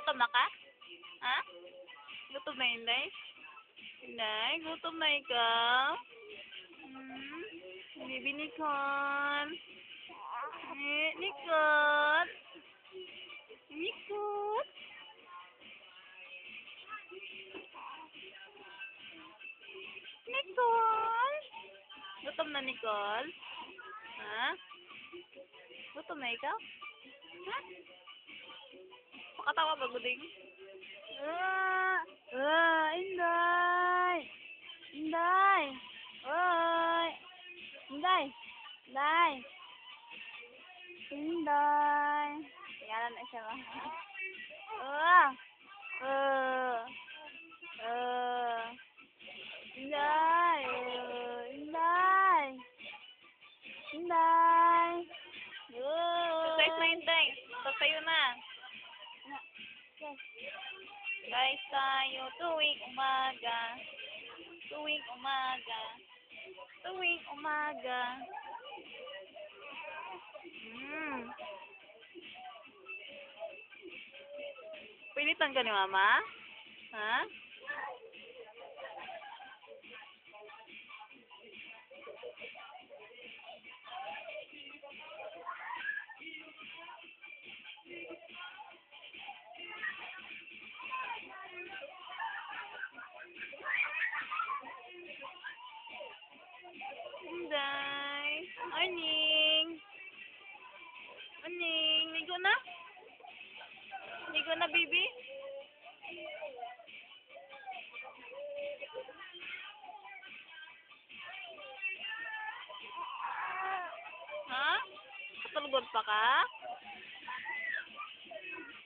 Gutom na ka? Ha? Gutom na Inday? Inday, gutom na ikaw? Hmm? Baby Nicole? Eh, Nicole? Nicole? Nicole? Gutom na Nicole? Ha? Gutom na ikaw? Ha? Pakatawa ba, Guding? Ah! Ah! Inday! Inday! Oy! Inday! Inday! Inday! Tingnan na siya ba? Ah! Ah! Ah! Inday! Ah! Inday! Inday! Oh! Exercise na Inday! Tatayo na! Guys, tayo tuwing umaga. Tuwing umaga. Tuwing umaga. Mm. Pilitan ka ni Mama? Ha? Ligo na, baby? Ha? Katulgod pa ka?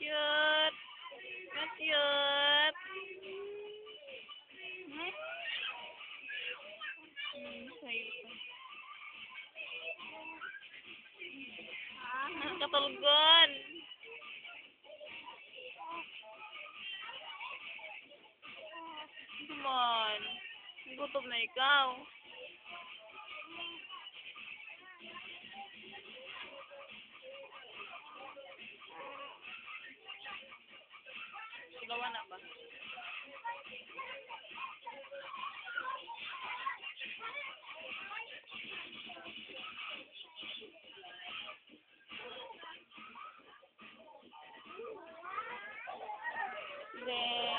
Cute. Cute. Hmm? On. Gutom na ikaw. Sigawan na ba? Then,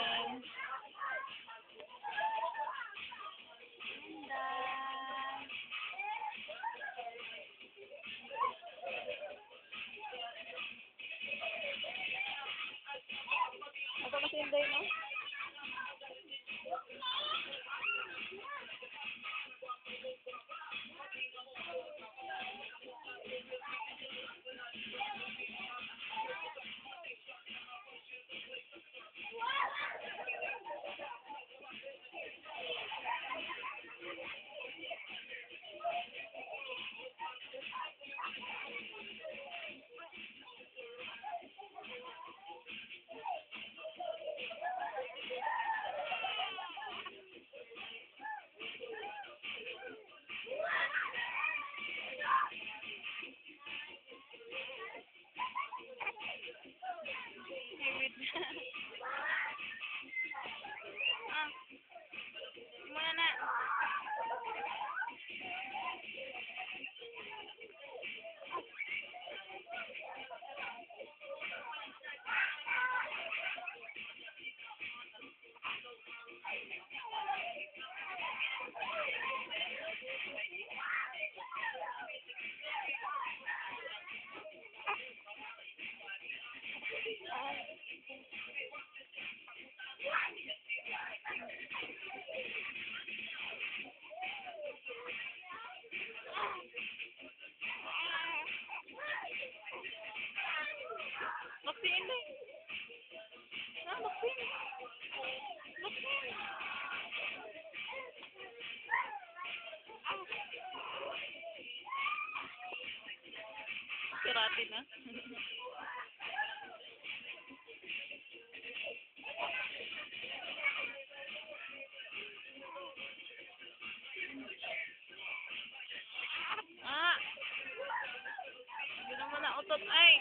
Vaccine na eh. natin ha. ah! Hindi naman na utot ay!